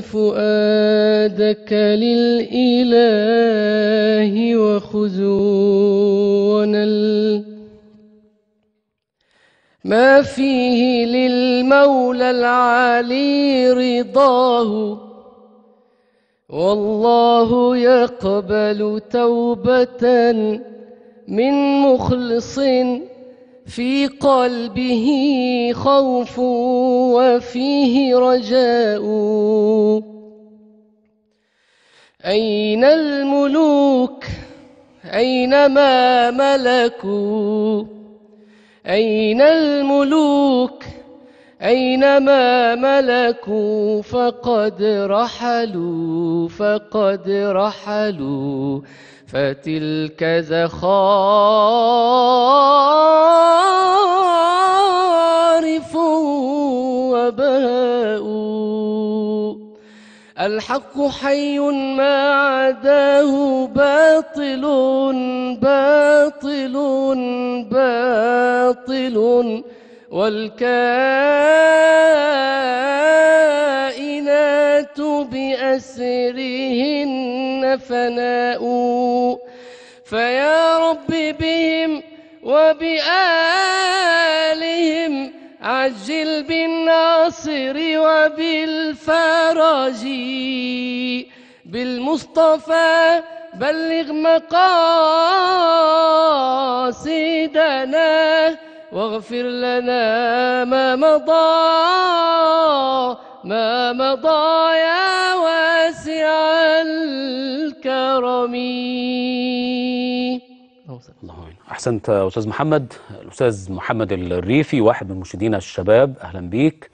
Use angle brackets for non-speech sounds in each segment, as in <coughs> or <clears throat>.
فؤادك للإله وخزون ما فيه للمولى العالي رضاه. والله يقبل توبة من مخلص في قلبه خوف وفيه رجاء. أين الملوك؟ أينما ملكوا؟ أين الملوك؟ أينما ملكوا؟ فقد رحلوا فقد رحلوا. فتلك زخارف وبهاء. الحق حي ما عداه باطل باطل باطل. والكائنات بأسرهن فناء فيا رب بهم وبآلهم عجل بالناصر وبالفرج بالمصطفى بلغ مقاصدنا واغفر لنا ما مضى ما مضى يا واسع الكرم. الله. أحسنت أستاذ محمد. الأستاذ محمد الريفي واحد من مرشدينا الشباب أهلا بيك.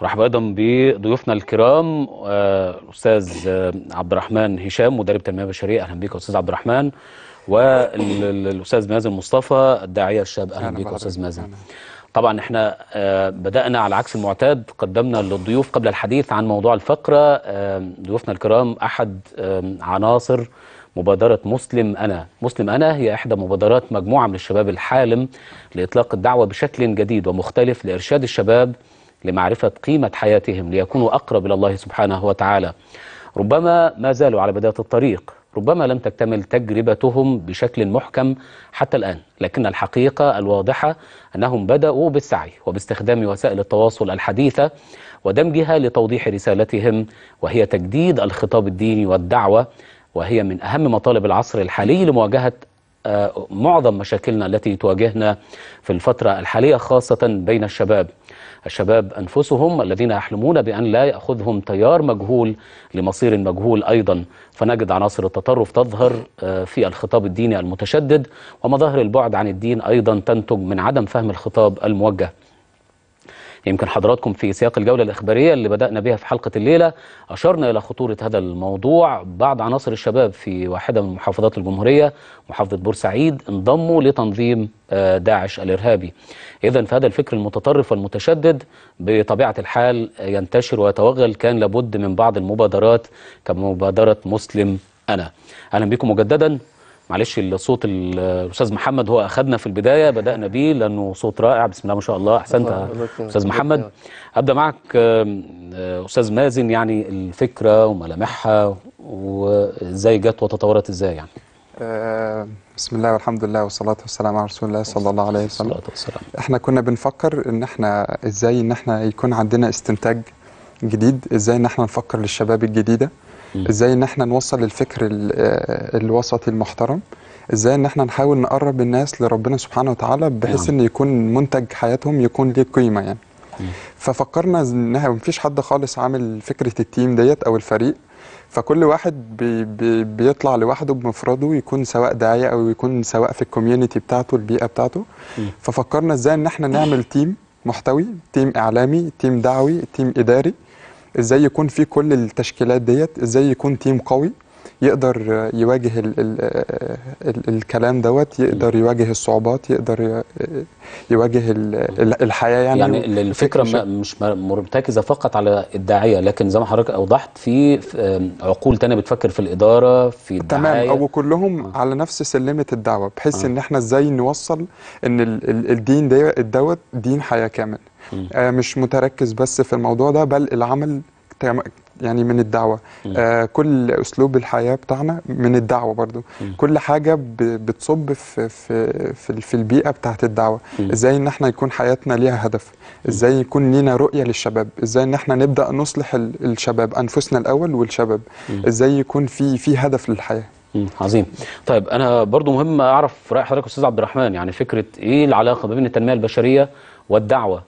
ورحب أيضا بضيوفنا الكرام آه، الأستاذ آه، عبد الرحمن هشام مدرب تنمية بشرية. أهلا بيك أستاذ عبد الرحمن. والأستاذ مازن مصطفى الداعية الشاب أهلا يا أستاذ مازن. طبعا إحنا آه، بدأنا على عكس المعتاد قدمنا للضيوف قبل الحديث عن موضوع الفقرة. آه، ضيوفنا الكرام أحد آه، عناصر مبادرة مسلم أنا. مسلم أنا هي إحدى مبادرات مجموعة من الشباب الحالم لإطلاق الدعوة بشكل جديد ومختلف لإرشاد الشباب لمعرفة قيمة حياتهم ليكونوا أقرب إلى الله سبحانه وتعالى. ربما ما زالوا على بداية الطريق. ربما لم تكتمل تجربتهم بشكل محكم حتى الآن لكن الحقيقة الواضحة أنهم بدأوا بالسعي وباستخدام وسائل التواصل الحديثة ودمجها لتوضيح رسالتهم وهي تجديد الخطاب الديني والدعوة وهي من أهم مطالب العصر الحالي لمواجهة آه، معظم مشاكلنا التي تواجهنا في الفترة الحالية خاصة بين الشباب. الشباب أنفسهم الذين يحلمون بأن لا يأخذهم تيار مجهول لمصير مجهول أيضا. فنجد عناصر التطرف تظهر آه، في الخطاب الديني المتشدد ومظاهر البعد عن الدين أيضا تنتج من عدم فهم الخطاب الموجه. يمكن حضراتكم في سياق الجولة الإخبارية اللي بدأنا بها في حلقة الليلة أشرنا إلى خطورة هذا الموضوع بعض عناصر الشباب في واحدة من محافظات الجمهورية محافظة بورسعيد انضموا لتنظيم آه، داعش الإرهابي. إذا فهذا الفكر المتطرف والمتشدد بطبيعة الحال ينتشر ويتوغل كان لابد من بعض المبادرات كمبادرة مسلم أنا. أهلا بكم مجددا. معلش الصوت ال- الأستاذ محمد هو أخذنا في البداية بدأنا بيه لأنه صوت رائع. بسم الله ما شاء الله. أحسنت. أستاذ محمد. أبدأ معك أستاذ مازن يعني الفكرة وملامحها وإزاي جت وتطورت إزاي يعني؟ آه، بسم الله والحمد لله والصلاة والسلام على رسول الله صلى الله عليه وسلم. الصلاة والسلام. إحنا كنا بنفكر إن إحنا إزاي إن إحنا يكون عندنا استنتاج جديد إزاي إن إحنا نفكر للشباب الجديدة. مم. إزاي إن إحنا نوصل الفكر ال- آه، الوسطي المحترم إزاي إن إحنا نحاول نقرب الناس لربنا سبحانه وتعالى بحيث نعم. إن يكون منتج حياتهم يكون ليه قيمة يعني. ففكرنا انها مفيش حد خالص عامل فكرة ال team ديت أو الفريق فكل واحد بي بي بيطلع لوحده بمفرده يكون سواء داعية أو يكون سواء في ال community بتاعته البيئة بتاعته. ففكرنا إزاي إن إحنا نعمل <coughs> team محتوي team إعلامي team دعوي team إداري إزاي يكون في كل التشكيلات ديت إزاي يكون team قوي يقدر آه، يواجه ال ال آه، ال الكلام دوت يقدر يواجه الصعوبات يقدر يواجه ال ال الحياة يعني يعني ال- الفكرة مش م- مرتكزة فقط على الداعية لكن زي ما حضرتك أوضحت في عقول تانية بتفكر في الإدارة في تمام الدعاية أو كلهم على نفس سلمة الدعوة بحيث آه. إن إحنا إزاي نوصل إن ال ال الدين الدوت دين حياة كامل. آه مش متركز بس في الموضوع ده بل العمل يعني من الدعوة. آه كل أسلوب الحياة بتاعنا من الدعوة برضو. كل حاجة بتصب في في في, في البيئة بتاعت الدعوة. إزاي إن إحنا يكون حياتنا ليها هدف؟ إزاي يكون لينا رؤية للشباب؟ إزاي إن إحنا نبدأ نصلح ال- الشباب أنفسنا الأول والشباب؟ إزاي يكون في في هدف للحياة؟ عظيم. طيب أنا برضو مهم أعرف رأي حضرتك أستاذ عبد الرحمن يعني فكرة إيه العلاقة ما بين التنمية البشرية والدعوة؟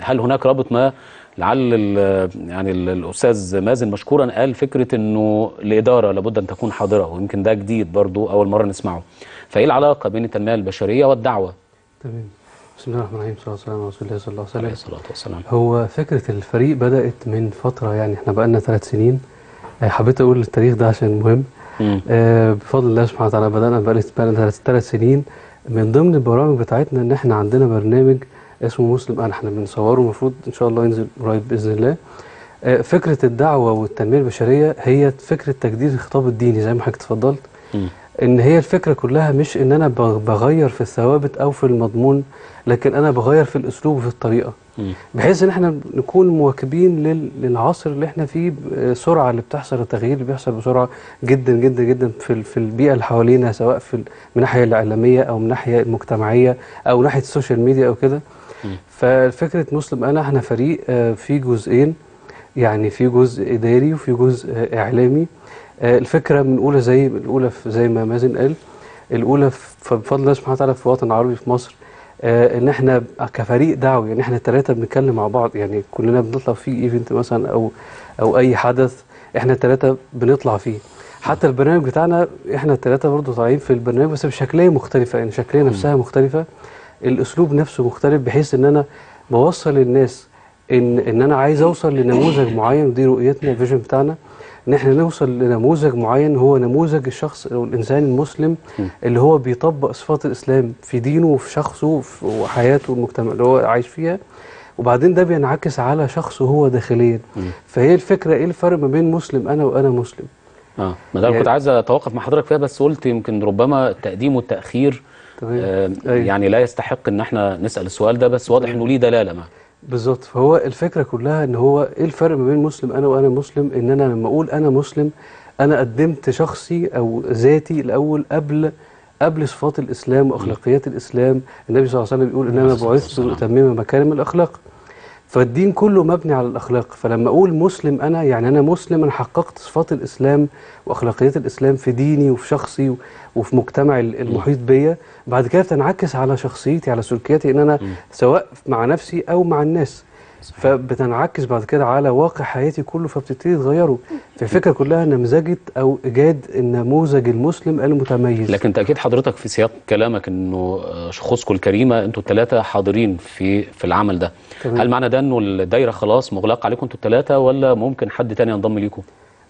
هل هناك رابط ما لعل يعني ال- الأستاذ مازن مشكورا قال فكرة إنه الاداره لابد أن تكون حاضرة ويمكن ده جديد برضو أول مرة نسمعه. فإيه العلاقة بين التنمية البشرية والدعوة؟ تمام. بسم الله الرحمن الرحيم صلى الله عليه وسلم على رسول الله صلى الله عليه عليه وسلم الصلاة والسلام. هو فكرة الفريق بدأت من فترة يعني إحنا بقالنا ثلاث سنين. آه، حبيت أقول التاريخ ده عشان مهم. آه، بفضل الله سبحانه وتعالى بدأنا بقالنا بقالنا ثلاث سنين. من ضمن البرامج بتاعتنا إن إحنا عندنا برنامج اسمه مسلم. أنا إحنا بنصوره المفروض إن شاء الله ينزل قريب بإذن الله. آه، فكرة الدعوة والتنمية البشرية هي فكرة تجديد الخطاب الديني زي ما حضرتك اتفضلت. إن هي الفكرة كلها مش إن أنا بغ- بغير في الثوابت أو في المضمون لكن أنا بغير في الأسلوب وفي الطريقة. بحيث إن إحنا نكون مواكبين لل- للعصر اللي إحنا فيه السرعه اللي بتحصل التغيير اللي بيحصل بسرعة جدا جدا جدا في في البيئة اللي حوالينا سواء في من الناحيه الإعلامية أو من الناحيه المجتمعية أو ناحية ال social media أو كده. ففكرة مسلم أنا إحنا فريق آه، فيه جزئين يعني في جزء إداري وفي جزء إعلامي. آه، الفكرة من أولى زي الاولى في- زي ما مازن قال الأولى في- بفضل الله سبحانه وتعالى في الوطن العربي في مصر آه، إن إحنا كفريق دعوي يعني إحنا الثلاثه بنتكلم مع بعض يعني كلنا بنطلع في event مثلا أو أو أي حدث إحنا الثلاثه بنطلع فيه. حتى البرنامج بتاعنا إحنا الثلاثه برضه طالعين في البرنامج بس بشكلية مختلفة يعني شكلية نفسها مختلفة. الأسلوب نفسه مختلف بحيث إن أنا بوصل للناس إن إن أنا عايز أوصل لنموذج معين ودي رؤيتنا الفيجن بتاعنا. إن إحنا نوصل لنموذج معين هو نموذج الشخص أو الإنسان المسلم اللي هو بيطبق صفات الإسلام في دينه وفي شخصه وفي وحياته والمجتمع اللي هو عايش فيها. وبعدين ده بينعكس على شخصه هو داخليا. فهي الفكرة إيه الفرق ما بين مسلم أنا وأنا مسلم؟ آه ما ده يعني- كنت عايز أتوقف مع حضرتك فيها بس قلت يمكن ربما التقديم والتأخير. يعني لا يستحق إن إحنا نسأل السؤال ده بس واضح إنه ليه دلالة ما بالظبط. فهو الفكرة كلها إن هو إيه الفرق ما بين مسلم أنا وأنا مسلم؟ إن أنا لما أقول أنا مسلم أنا قدمت شخصي أو ذاتي الأول قبل قبل صفات الإسلام وأخلاقيات الإسلام. النبي صلى الله عليه وسلم بيقول إن أنا بعثت لأتمم مكارم الأخلاق. فالدين كله مبني على الأخلاق. فلما أقول مسلم أنا يعني أنا مسلم أنا حققت صفات الإسلام وأخلاقيات الإسلام في ديني وفي شخصي وفي مجتمع ال- المحيط بيا. بعد كده بتنعكس على شخصيتي على سلوكياتي إن أنا سواء مع نفسي أو مع الناس. فبتنعكس بعد كده على واقع حياتي كله فبتبتدي تغيره. فالفكرة كلها نمذجه أو إيجاد النموذج المسلم المتميز. لكن تأكيد حضرتك في سياق كلامك إنه آه، شخوصكم الكريمة أنتوا الثلاثه حاضرين في في العمل ده. تمام. هل معنى ده إنه الدايرة خلاص مغلقة عليكم أنتوا الثلاثه ولا ممكن حد تاني ينضم ليكم؟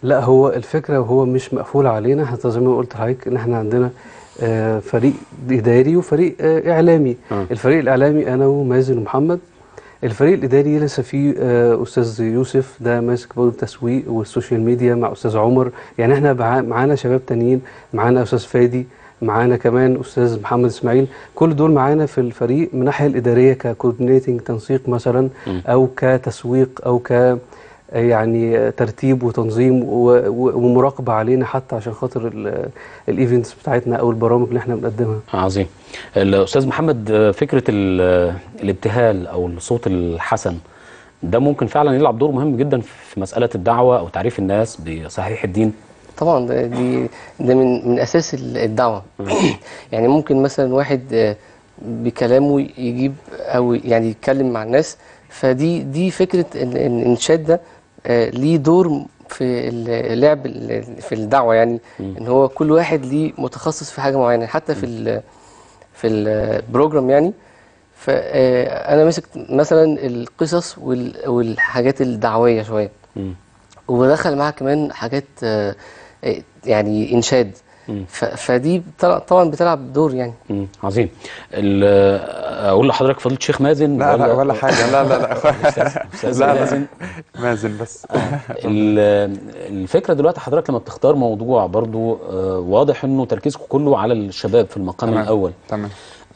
لا هو الفكرة وهو مش مقفول علينا. حتى زي ما قلت لحضرتك إن إحنا عندنا آه، فريق إداري وفريق آه، إعلامي. الفريق الإعلامي أنا ومازن ومحمد. الفريق الإداري لسه فيه آه، أستاذ يوسف ده ماسك برضه التسويق والسوشيال ميديا مع أستاذ عمر. يعني إحنا معانا شباب تانيين معانا أستاذ فادي معانا كمان أستاذ محمد إسماعيل. كل دول معانا في الفريق من الناحية الإدارية ك coordinating تنسيق مثلا أو كتسويق أو ك يعني ترتيب وتنظيم ومراقبة علينا حتى عشان خاطر ال- ال events بتاعتنا أو البرامج اللي إحنا بنقدمها. عظيم. الأستاذ محمد فكرة ال- الابتهال أو الصوت الحسن ده ممكن فعلا يلعب دور مهم جدا في مسألة الدعوة أو تعريف الناس بصحيح الدين؟ طبعا ده دي ده من من أساس ال- الدعوة. <clears throat> يعني ممكن مثلا واحد آه، بكلامه يجيب أو يعني يتكلم مع الناس فدي دي فكرة ال- ال- الانشاد ده ليه دور في ال- لعب ال- في الدعوة يعني إن هو كل واحد ليه متخصص في حاجة معينة حتى في ال في البروجرام يعني. فانا ماسك مثلا القصص وال- والحاجات الدعوية شوية. وبدخل معاها كمان حاجات آه، آه، يعني إنشاد. فدي طبعا بتلعب دور يعني. مم. عظيم. ال- أقول لحضرتك فضيلة الشيخ مازن لا لا ولا حاجة. لا لا لا. <laughs> أستاذ لا مازن لا. مازن. بس. ال- الفكرة دلوقتي حضرتك لما بتختار موضوع برضو آه، واضح إنه تركيزكم كله على الشباب في المقام تمام. الأول. تمام.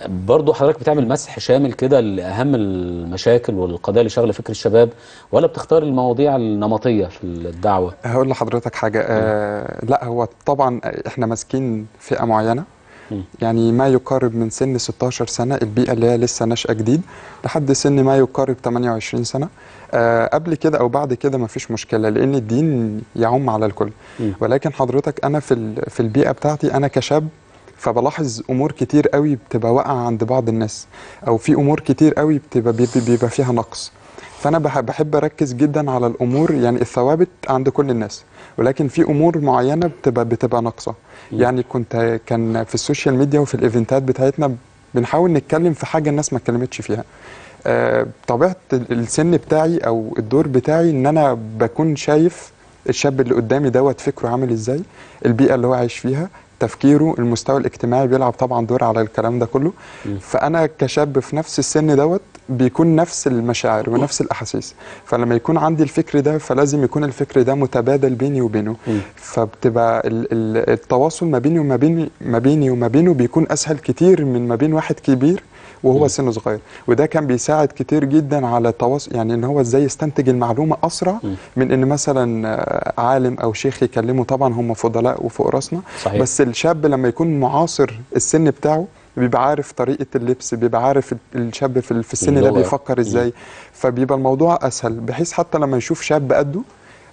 برضو حضرتك بتعمل مسح شامل كده لأهم المشاكل والقضايا اللي شاغلة فكر الشباب ولا بتختار المواضيع النمطية في الدعوة؟ هقول لحضرتك حاجة آه لا هو طبعا إحنا ماسكين فئة معينة. مم. يعني ما يقارب من سن 16 سنة البيئة اللي هي لسه ناشئة جديد لحد سن ما يقارب 28 سنة. آه قبل كده أو بعد كده مفيش مشكلة لأن الدين يعم على الكل. مم. ولكن حضرتك أنا في ال- في البيئة بتاعتي أنا كشاب فبلاحظ أمور كتير قوي بتبقى واقعة عند بعض الناس أو في أمور كتير قوي بتبقى بيبقى فيها نقص. فأنا بح- بحب أركز جدا على الأمور يعني الثوابت عند كل الناس ولكن في أمور معينة بتبقى بتبقى ناقصة. يعني كنت كان في السوشيال ميديا وفي ال eventات بتاعتنا بنحاول نتكلم في حاجة الناس ما اتكلمتش فيها. آه، طبيعة ال- السن بتاعي أو الدور بتاعي إن أنا بكون شايف الشاب اللي قدامي دوت فكره عامل إزاي البيئة اللي هو عايش فيها تفكيره المستوى الاجتماعي بيلعب طبعا دور على الكلام ده كله. فأنا كشاب في نفس السن دوت بيكون نفس المشاعر ونفس الأحاسيس. فلما يكون عندي الفكر ده فلازم يكون الفكر ده متبادل بيني وبينه. مم. فبتبقى ال- ال- التواصل ما بيني وما بيني ما بيني وما بينه بيكون أسهل كتير من ما بين واحد كبير وهو سنه صغير. وده كان بيساعد كتير جدا على التواصل يعني إن هو إزاي يستنتج المعلومة أسرع من إن مثلا آه، عالم أو شيخ يكلمه. طبعا هم فضلاء وفوق راسنا. صحيح. بس الشاب لما يكون معاصر السن بتاعه بيبقى عارف طريقة اللبس بيبقى عارف الشاب في السن ده. بيفكر إزاي. فبيبقى الموضوع أسهل بحيث حتى لما يشوف شاب قده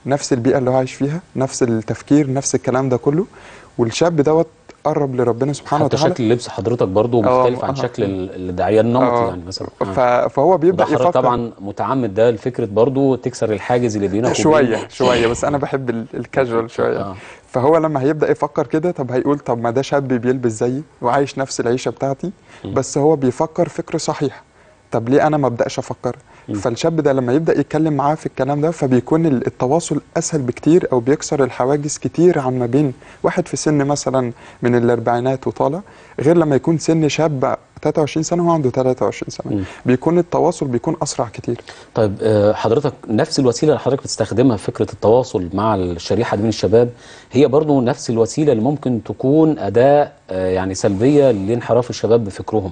نفس البيئة اللي هو عايش فيها نفس التفكير نفس الكلام ده كله والشاب دوت قرب لربنا سبحانه حتى وتعالى. شكل لبس حضرتك برضو آه، مختلف عن. شكل ال- الداعيه النمطي آه. يعني مثلا. ف- فهو حضرتك يفكر طبعا متعمد ده لفكره برضو تكسر الحاجز اللي بينك شوية <laughs> شوية. بس أنا بحب ال- الكاجوال شوية. آه. فهو لما هيبدأ يفكر كده طب هيقول طب ما ده شاب بيلبس زيي وعايش نفس العيشة بتاعتي. بس هو بيفكر فكر صحيح. طب ليه أنا ما أبدأش أفكر؟ فالشاب ده لما يبدأ يتكلم معاه في الكلام ده فبيكون ال- التواصل أسهل بكتير أو بيكسر الحواجز كتير عن ما بين واحد في سن مثلا من الأربعينات وطالع غير لما يكون سن شاب 23 سنة وهو عنده 23 سنة. مم. بيكون التواصل بيكون أسرع كتير. طيب آه، حضرتك نفس الوسيلة اللي حضرتك بتستخدمها في فكرة التواصل مع الشريحة دي من الشباب هي برضو نفس الوسيلة اللي ممكن تكون أداة آه، يعني سلبية لانحراف الشباب بفكرهم.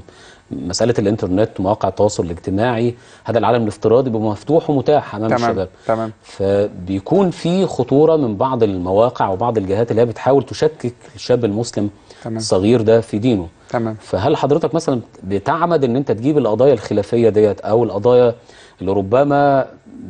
مسألة الإنترنت ومواقع التواصل الاجتماعي هذا العالم الافتراضي بيبقى مفتوح ومتاح أمام تمام الشباب. تمام. فبيكون في خطورة من بعض المواقع وبعض الجهات اللي هي بتحاول تشكك الشاب المسلم تمام. الصغير ده في دينه. تمام. فهل حضرتك مثلا بتعمد إن أنت تجيب القضايا الخلافية ديت أو القضايا اللي ربما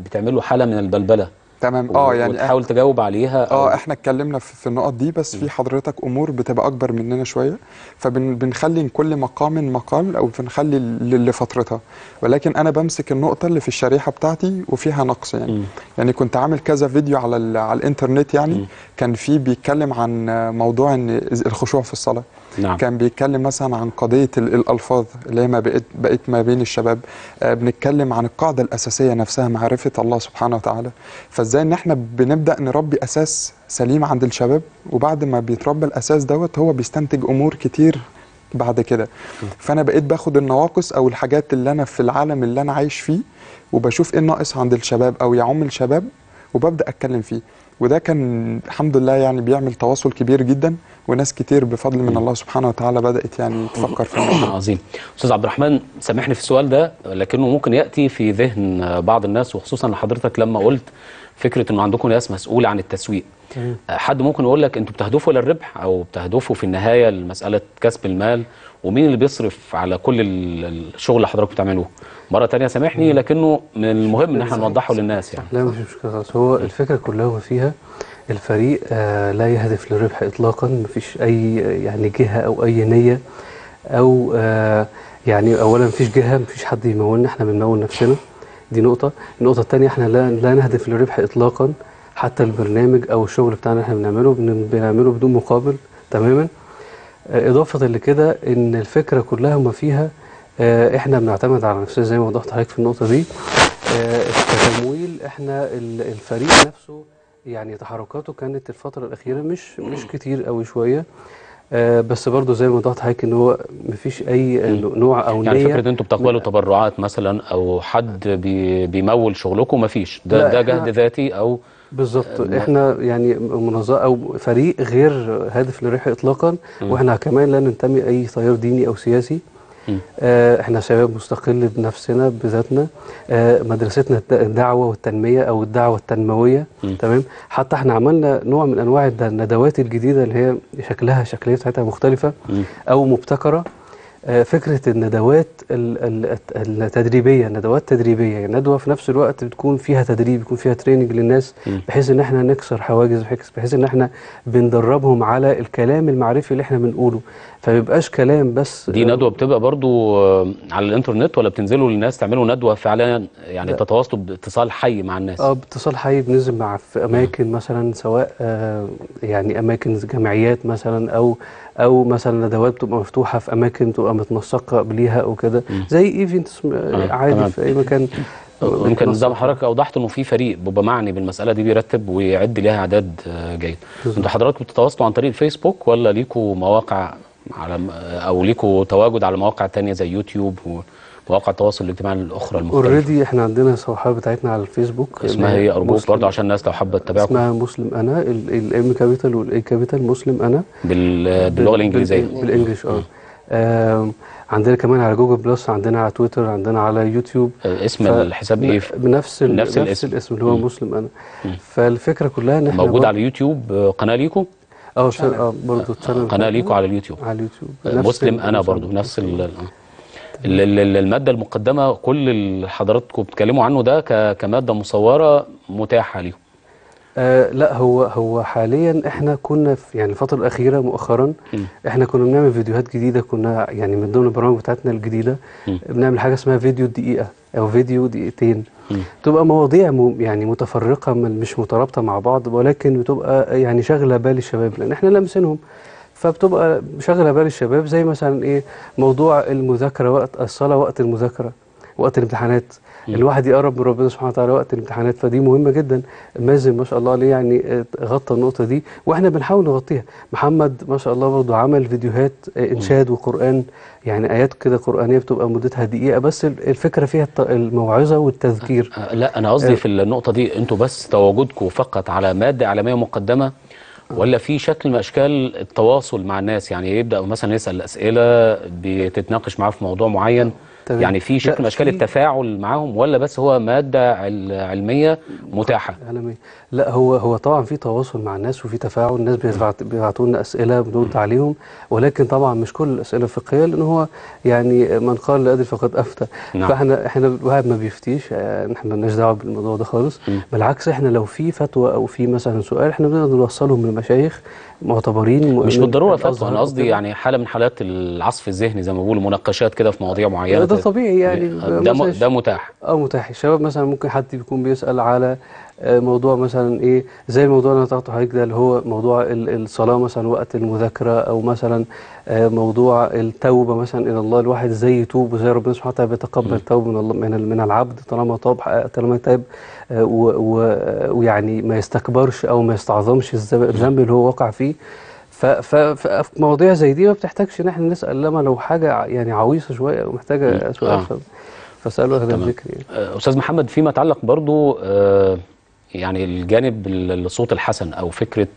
بتعمل له حالة من البلبلة؟ تمام. آه يعني وتحاول تجاوب عليها آه إحنا اتكلمنا في النقط دي بس في حضرتك أمور بتبقى أكبر مننا شوية. فبنخلي كل مقام مقال أو بنخلي لفترتها. ولكن أنا بمسك النقطة اللي في الشريحة بتاعتي وفيها نقص يعني. مم. يعني كنت عامل كذا فيديو على على الإنترنت يعني. كان في بيتكلم عن موضوع إن الخشوع في الصلاة. نعم. كان بيتكلم مثلا عن قضية ال- الألفاظ اللي هي ما بقت بقت ما بين الشباب. آه بنتكلم عن القاعدة الأساسية نفسها معرفة الله سبحانه وتعالى. فإزاي إن إحنا بنبدأ نربي أساس سليم عند الشباب وبعد ما بيتربى الأساس دوت هو بيستنتج أمور كتير بعد كده. فأنا بقيت باخد النواقص أو الحاجات اللي أنا في العالم اللي أنا عايش فيه وبشوف إيه الناقص عند الشباب أو يعم الشباب وببدأ أتكلم فيه. وده كان الحمد لله يعني بيعمل تواصل كبير جدا. وناس كتير بفضل من الله سبحانه وتعالى بدأت يعني تفكر في الموضوع. عظيم. أستاذ عبد الرحمن سامحني في السؤال ده لكنه ممكن يأتي في ذهن بعض الناس وخصوصا لحضرتك لما قلت فكرة إنه عندكم ناس مسؤولة عن التسويق. حد ممكن يقول لك أنتوا بتهدفوا للربح أو بتهدفوا في النهاية لمسألة كسب المال؟ ومين اللي بيصرف على كل ال- الشغل اللي حضراتكم بتعملوه مرة تانية سامحني لكنه من المهم إن إحنا نوضحه للناس يعني. لا مش مشكلة خالص. هو الفكرة كلها فيها الفريق آه لا يهدف للربح إطلاقا مفيش أي يعني جهة أو أي نية أو آه يعني أولا مفيش جهة مفيش حد يمولنا إحنا بنمول نفسنا. دي نقطة. النقطة التانية إحنا لا, لا نهدف للربح إطلاقا. حتى البرنامج أو الشغل بتاعنا إحنا بنعمله بن- بنعمله بدون مقابل تماما. آه، إضافة لكده إن الفكرة كلها ما فيها إحنا بنعتمد على نفسنا زي ما وضحت حضرتك في النقطة دي. آه، كتمويل إحنا ال- الفريق نفسه يعني تحركاته كانت الفترة الأخيرة مش مش كتير قوي شوية. آه، بس برضو زي ما وضحت حضرتك إن هو مفيش أي نوع أو يعني نية. فكرة إن أنتوا بتقبلوا تبرعات مثلا أو حد بي بيمول شغلكم مفيش. ده ده جهد ذاتي أو بالظبط. إحنا يعني منظمه أو فريق غير هادف للربح اطلاقا. وإحنا كمان لا ننتمي أي تيار ديني أو سياسي. إحنا شباب مستقل بنفسنا بذاتنا. آه، مدرستنا الد- الدعوة والتنمية أو الدعوة التنموية. تمام؟ حتى إحنا عملنا نوع من أنواع الندوات الجديدة اللي هي شكلها شكلية بتاعتها مختلفة أو مبتكرة. آه، فكرة الندوات ال- ال- التدريبية ندوات تدريبيه يعني ندوة في نفس الوقت بتكون فيها تدريب يكون فيها تريننج للناس بحيث إن إحنا نكسر حواجز بحيث إن إحنا بندربهم على الكلام المعرفي اللي إحنا بنقوله. فميبقاش كلام بس دي ندوة بتبقى برضو آه، على الإنترنت ولا بتنزلوا للناس تعملوا ندوة فعلا يعني تتواصلوا باتصال حي مع الناس؟ آه باتصال حي بننزل مع في أماكن مثلا سواء آه يعني أماكن جمعيات مثلا أو أو مثلا ندوات بتبقى مفتوحة في أماكن بتبقى متنسقة قبليها أو كده زي ايفنتس تمام. عادي في أي مكان يمكن زي ما. حضرتك أوضحت إنه في فريق بيبقى معني بالمسألة دي بيرتب ويعد ليها إعداد آه، جيد. أنتوا حضراتكم بتتواصلوا عن طريق الفيسبوك ولا ليكوا مواقع على أو ليكوا تواجد على مواقع تانية زي يوتيوب ومواقع التواصل الاجتماعي الاخرى المختلفة. already إحنا عندنا صفحات بتاعتنا على الفيسبوك. اسمها اللي هي أرجوك برضه عشان الناس لو حابة تتابعكم. اسمها مسلم أنا ال M capital وال A capital مسلم أنا. بال- باللغة الإنجليزية. بال- بال English آه. عندنا كمان على جوجل بلس عندنا على تويتر عندنا على يوتيوب. آه، اسم الحساب إيه؟ بنفس ال- نفس الاسم. الاسم اللي هو مسلم أنا. فالفكرة كلها إن إحنا موجود على اليوتيوب آه، قناة ليكو؟ آه chan- آه برضه channel قناة ليكو على اليوتيوب. على اليوتيوب. آه، مسلم أنا ال- نفس ال- آه. ال- ال- ال- المادة المقدمة كل اللي حضراتكم بتتكلموا عنه ده ك- كمادة مصورة متاحة ليهم آه لا هو هو حاليا إحنا كنا في يعني الفترة الأخيرة مؤخرا إحنا كنا بنعمل فيديوهات جديدة كنا يعني من ضمن البرامج بتاعتنا الجديدة بنعمل حاجة اسمها فيديو دقيقة أو فيديو دقيقتين. تبقى مواضيع يعني متفرقة من مش مترابطة مع بعض ولكن بتبقى يعني شاغله بال الشباب لأن إحنا لامسينهم. فبتبقى شاغله بال الشباب زي مثلا إيه موضوع المذاكرة وقت الصلاة وقت المذاكرة وقت الامتحانات. الواحد يقرب من ربنا سبحانه وتعالى وقت الامتحانات فدي مهمة جدا. مازن ما شاء الله عليه يعني آه، غطى النقطة دي. وإحنا بنحاول نغطيها. محمد ما شاء الله برضه عمل فيديوهات آه، إنشاد وقرآن يعني آيات كده قرآنية بتبقى مدتها دقيقة بس ال- الفكرة فيها الموعظة والتذكير. آه، لا أنا قصدي في النقطة دي أنتوا بس تواجدكم فقط على مادة اعلاميه مقدمة ولا في شكل من أشكال التواصل مع الناس؟ يعني يبدأ مثلا يسأل أسئلة بتتناقش معاه في موضوع معين. تمام. يعني في شكل من أشكال في- التفاعل معاهم ولا بس هو مادة عل- علمية متاحة؟ عالمية لا هو هو طبعا في تواصل مع الناس وفي تفاعل الناس بيبعت بيبعتوا لنا أسئلة بنرد عليهم ولكن طبعا مش كل الأسئلة فقهيه لأن هو يعني من قال لا أدري فقد أفتى. نعم. فإحنا إحنا الواحد ما بيفتيش آه، إحنا مالناش دعوة بالموضوع ده خالص. بالعكس إحنا لو في فتوى أو في مثلا سؤال إحنا بنقدر نوصلهم لمشايخ معتبرين مش بالضرورة فتوى أنا قصدي. يعني حالة من حالات العصف الذهني زي ما بيقولوا مناقشات كده في مواضيع معينة طبيعي يعني ده ده متاح. آه متاح. الشباب مثلا ممكن حد يكون بيسأل على آه، موضوع مثلا إيه زي الموضوع اللي أنا طرحته حضرتك ده اللي هو موضوع ال- الصلاة مثلا وقت المذاكرة أو مثلا آه، موضوع التوبة مثلا إلى الله. الواحد إزاي يتوب وإزاي ربنا سبحانه وتعالى بيتقبل التوبة من الله من من العبد طالما تاب آه، طالما تاب ويعني ما يستكبرش أو ما يستعظمش الذنب الذنب اللي هو وقع فيه. ف- ف- ف- في مواضيع زي دي ما بتحتاجش إن إحنا نسأل لما لو حاجة يعني عويصة شوية ومحتاجه سؤال آه. ف- فاسألوا أهل تمام. الذكر يعني. آه، أستاذ محمد فيما يتعلق برضو آه، يعني الجانب ال- الصوت الحسن أو فكرة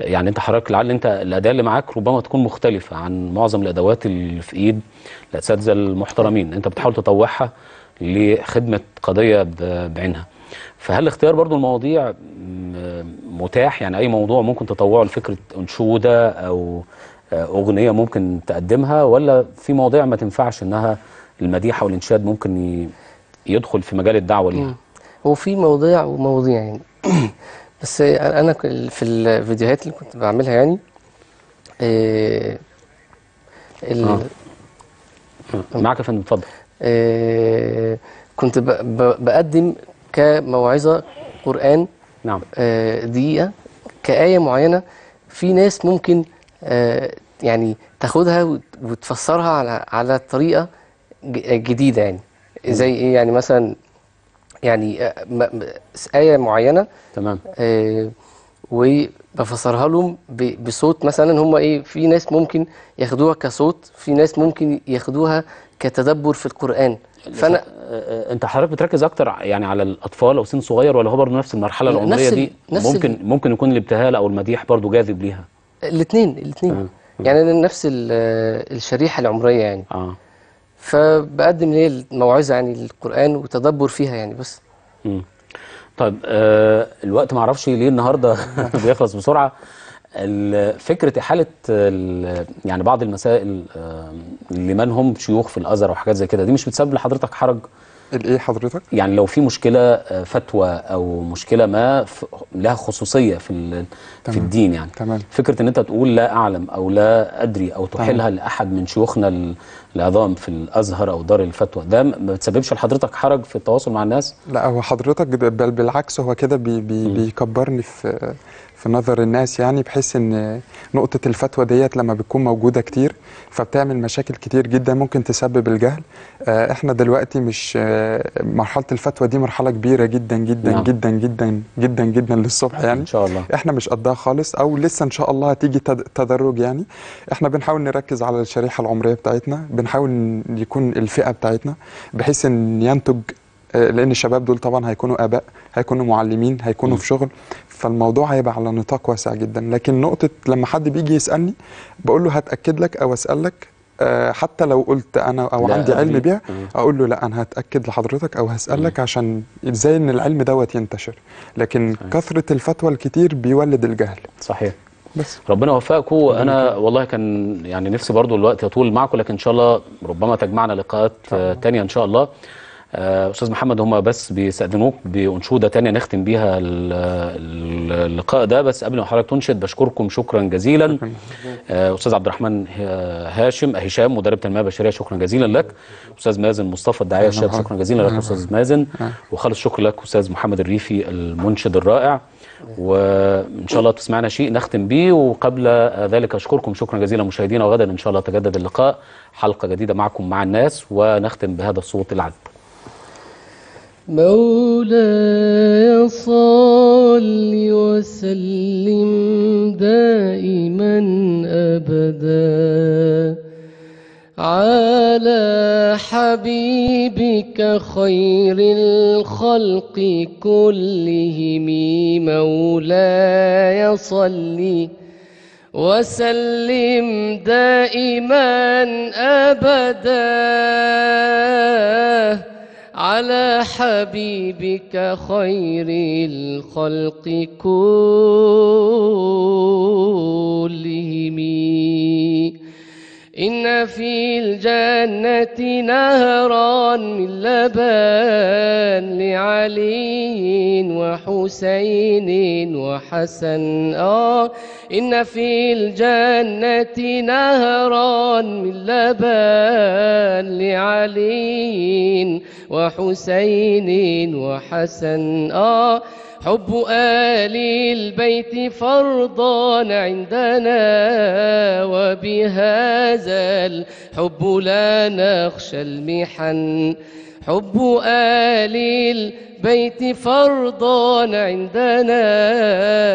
يعني أنت حضرتك لعل أنت الأداة اللي معاك ربما تكون مختلفة عن معظم الأدوات اللي في إيد الأساتذة المحترمين أنت بتحاول تطوعها لخدمة قضية بعينها فهل اختيار برضو المواضيع متاح؟ يعني أي موضوع ممكن تطوعه لفكرة أنشودة أو آه، أغنية ممكن تقدمها؟ ولا في مواضيع ما تنفعش إنها المديحة والإنشاد ممكن يدخل في مجال الدعوة ليها؟ هو في مواضيع ومواضيع يعني. <clears throat> بس أنا كل- في الفيديوهات اللي كنت بعملها يعني آه، ال- آه. معاك يا فندم اتفضل. آه، كنت بقدم كموعظة قرآن نعم. آه، دقيقة كآية معينة. في ناس ممكن آه، يعني تاخدها وت- وتفسرها على على طريقة جديدة يعني. زي إيه؟ يعني مثلا يعني آه، آية معينة تمام. آه، وبفسرها لهم بصوت مثلا. هم إيه؟ في ناس ممكن ياخدوها كصوت في ناس ممكن ياخدوها كتدبر في القرآن. فانا آه، آه، انت حضرتك بتركز أكتر يعني على الاطفال أو سن صغير ولا هو برضه نفس المرحلة العمرية نفس دي؟ نفس ممكن ال- ممكن يكون الابتهال أو المديح برضه جاذب ليها. الاثنين الاثنين. يعني أنا نفس ال- الشريحة العمرية يعني. آه. فبقدم ليه الموعظة يعني القران وتدبر فيها يعني بس. مم. طيب آه الوقت ما أعرفش ليه النهارده <laughs> بيخلص بسرعة. فكرة إحالة ال- يعني بعض المسائل لمن هم شيوخ في الأزهر وحاجات زي كده دي مش بتسبب لحضرتك حرج؟ الايه حضرتك؟ يعني لو في مشكلة آه، فتوى أو مشكلة ما لها خصوصية في في. الدين يعني. تمام. فكرة إن أنت تقول لا أعلم أو لا أدري أو تحيلها لأحد من شيوخنا ال- العظام في الأزهر أو دار الفتوى ده ما بتسببش لحضرتك حرج في التواصل مع الناس؟ لا هو حضرتك بل بالعكس هو كده بي بي بيكبرني في في نظر الناس يعني بحيث إن نقطة الفتوى ديت لما بتكون موجودة كتير فبتعمل مشاكل كتير جدا ممكن تسبب الجهل. آه، إحنا دلوقتي مش آه، مرحلة الفتوى دي مرحلة كبيرة جدا جدا نعم. جدا جدا جدا جدا للصبح يعني. إن شاء الله. إحنا مش قدها خالص أو لسه إن شاء الله هتيجي تد- تدرج يعني. إحنا بنحاول نركز على الشريحة العمرية بتاعتنا بنحاول يكون الفئة بتاعتنا بحيث إن ينتج لأن الشباب دول طبعا هيكونوا آباء هيكونوا معلمين هيكونوا م. في شغل فالموضوع هيبقى على نطاق واسع جدا. لكن نقطة لما حد بيجي يسألني بقول له هتأكد لك أو اسالك آه، حتى لو قلت أنا أو عندي علم. بيها. أقول له لا أنا هتأكد لحضرتك أو هسالك عشان إزاي إن العلم دوت ينتشر. لكن كثرة الفتوى الكتير بيولد الجهل. صحيح. بس. ربنا يوفقكم أنا والله كان يعني نفسي برضو الوقت يطول معكم لكن إن شاء الله ربما تجمعنا لقاءات آه، تانية إن شاء الله. آه، أستاذ محمد هم بس بيستاذنوك بأنشودة تانية نختم بيها ال- ال- اللقاء ده. بس قبل ما حضرتك تنشد بشكركم شكرا جزيلا. آه، أستاذ عبد الرحمن ه- هاشم هشام مدرب تنميه بشريه شكرا جزيلا لك. أستاذ مازن مصطفى الداعية الشاب شكرا جزيلا لك أستاذ مازن. وخالص شكر لك أستاذ محمد الريفي المنشد الرائع. وإن شاء الله تسمعنا شيء نختم به وقبل ذلك أشكركم شكرا جزيلا مشاهدينا وغدا إن شاء الله تجدد اللقاء. حلقة جديدة معكم مع الناس ونختم بهذا الصوت العذب مولاي صل وسلم دائما أبدا على حبيبك خير الخلق كلهم. مولاي صلِّ وسلم دائما أبدا. على حبيبك خير الخلق كلهم. إن في الجنة نهرا من لبن لعلي وحسين وحسن. آه إن في الجنة نهرا من لبن لعلي وحسين وحسن. آه حب آل البيت فرضا عندنا وبهذا الحب لا نخشى المحن. حب آل البيت فرضا عندنا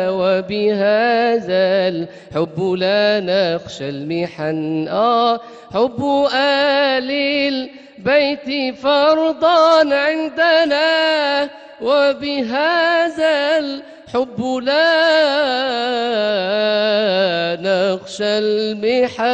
وبهذا الحب لا نخشى المحن. آه حب آل البيت فرضا عندنا وبهذا الحب لا نخشى المحال.